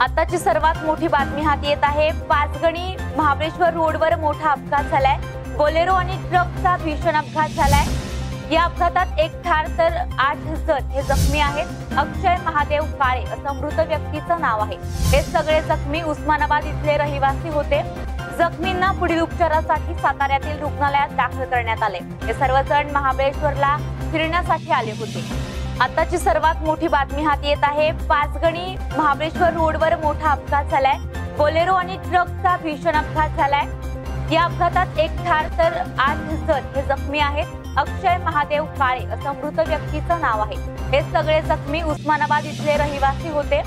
आताची सर्वात मोठी बातमी हाती येत आहे. पाचगणी महाबळेश्वर रोडवर मोठा अपघात झालाय. बोलेरो आणि ट्रकचा भीषण अपघात झालाय. या अपघातात एक ठार तर आठ जण हे जखमी आहेत. अक्षय महादेव काळे असं मृत व्यक्तीचं नाव आहे. हे सगळे जखमी उस्मानाबाद इथले रहिवासी होते. जखमींना पुढील उपचारासाठी साताऱ्यातील रुग्णालयात दाखल करण्यात आले. हे सर्वजण महाबळेश्वरला फिरण्यासाठी आले होते. आताची सर्वात मोठी बातमी हाती येत आहे. पाचगणी महाबळेश्वर रोडवर मोठा अपघात झालाय. बोलेरो आणि ट्रकचा भीषण अपघात झालाय. या अपघातात एक ठार तर आठ जण हे जखमी आहेत. अक्षय महादेव काळे असं मृत व्यक्तीचं नाव आहे. हे सगळे जखमी उस्मानाबाद इथले रहिवासी होते.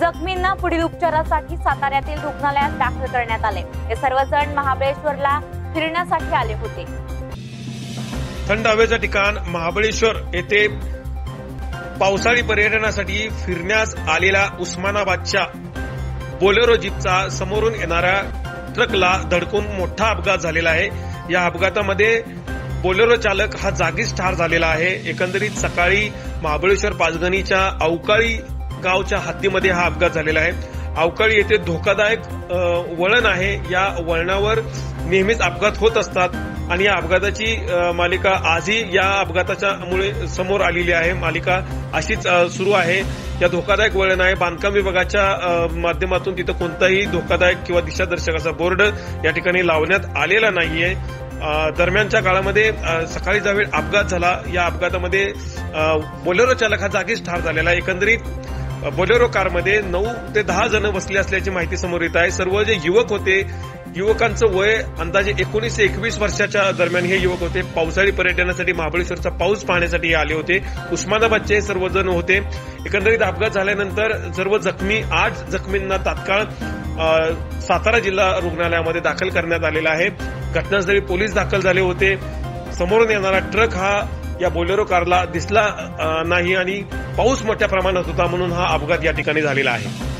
जखमींना पुढील उपचारासाठी साताऱ्यातील रुग्णालयात दाखल करण्यात आले. हे सर्वजण महाबळेश्वरला फिरण्यासाठी आले होते. थंड हवेचं ठिकाण महाबळेश्वर येथे पावसाळी पर्यटनासाठी फिरण्यास आलेला उस्मानाबादच्या बोलेरो जीपचा समोरून येणाऱ्या ट्रकला धडकून मोठा अपघात झालेला आहे. या अपघातामध्ये बोलेरो चालक हा जागीच ठार झालेला आहे. एकंदरीत सकाळी महाबळेश्वर पाचगणीच्या अवकाळी गावच्या हद्दीमध्ये हा अपघात झालेला आहे. अवकाळी येथे धोकादायक वळण आहे. या वळणावर नेहमीच अपघात होत असतात. आणि या अपघाताची मालिका आजही या अपघाताच्या मुळे समोर आलेली आहे. मालिका अशीच सुरू आहे. या धोकादायक वळण आहे. बांधकाम विभागाच्या माध्यमातून तिथं कोणताही धोकादायक किंवा दिशादर्शकाचा बोर्ड या ठिकाणी लावण्यात आलेला नाहीये. दरम्यानच्या काळामध्ये अ, सकाळी ज्यावेळी अपघात झाला या अपघातामध्ये बोलेरो चालक हा जागीच ठार झालेला आहे. एकंदरीत बोलेरो कारमध्ये नऊ ते दहा जण बसले असल्याची माहिती समोर येत आहे. सर्व जे युवक होते युवकांचं वय अंदाजे एकोणीस ते एकवीस वर्षाच्या दरम्यान हे युवक होते. पावसाळी पर्यटनासाठी महाबळेश्वरचा पाऊस पाहण्यासाठी आले होते. उस्मानाबादचे हे सर्वजण होते. एकंदरीत अपघात झाल्यानंतर सर्व जखमी आठ जखमींना तात्काळ सातारा जिल्हा रुग्णालयामध्ये दाखल करण्यात आलेला आहे. घटनास्थळी पोलीस दाखल झाले होते. समोरून येणारा ट्रक हा या बोलेरो कारला दिसला नाही आणि पाऊस मोठ्या प्रमाणात होता म्हणून हा अपघात या ठिकाणी झालेला आहे.